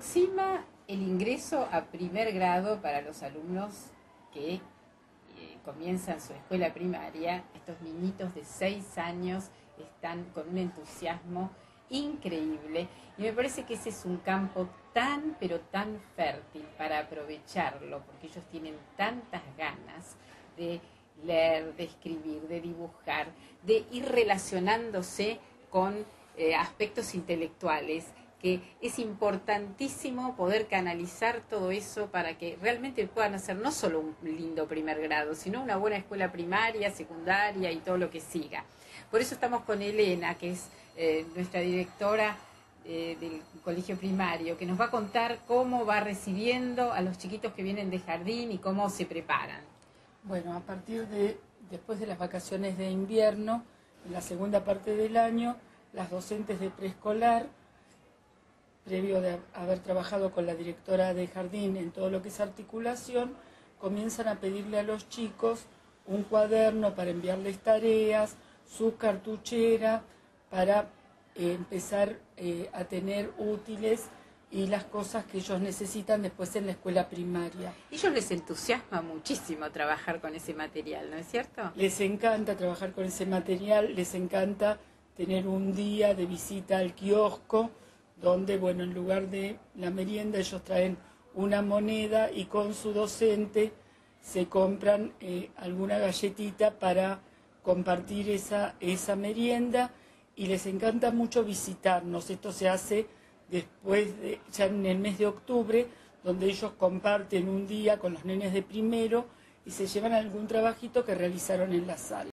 aproxima el ingreso a primer grado para los alumnos que eh, comienzan su escuela primaria. Estos niñitos de 6 años están con un entusiasmo increíble y me parece que ese es un campo tan pero tan fértil para aprovecharlo porque ellos tienen tantas ganas de leer, de escribir, de dibujar, de ir relacionándose con eh, aspectos intelectuales que es importantísimo poder canalizar todo eso para que realmente puedan hacer no solo un lindo primer grado, sino una buena escuela primaria, secundaria y todo lo que siga. Por eso estamos con Elena, que es eh, nuestra directora eh, del colegio primario, que nos va a contar cómo va recibiendo a los chiquitos que vienen de jardín y cómo se preparan. Bueno, a partir de después de las vacaciones de invierno, en la segunda parte del año, las docentes de preescolar previo de haber trabajado con la directora de jardín en todo lo que es articulación, comienzan a pedirle a los chicos un cuaderno para enviarles tareas, su cartuchera, para eh, empezar eh, a tener útiles y las cosas que ellos necesitan después en la escuela primaria. Ellos les entusiasma muchísimo trabajar con ese material, ¿no es cierto? Les encanta trabajar con ese material, les encanta tener un día de visita al kiosco, donde, bueno, en lugar de la merienda ellos traen una moneda y con su docente se compran eh, alguna galletita para compartir esa, esa merienda y les encanta mucho visitarnos. Esto se hace después, de, ya en el mes de octubre, donde ellos comparten un día con los nenes de primero y se llevan algún trabajito que realizaron en la sala.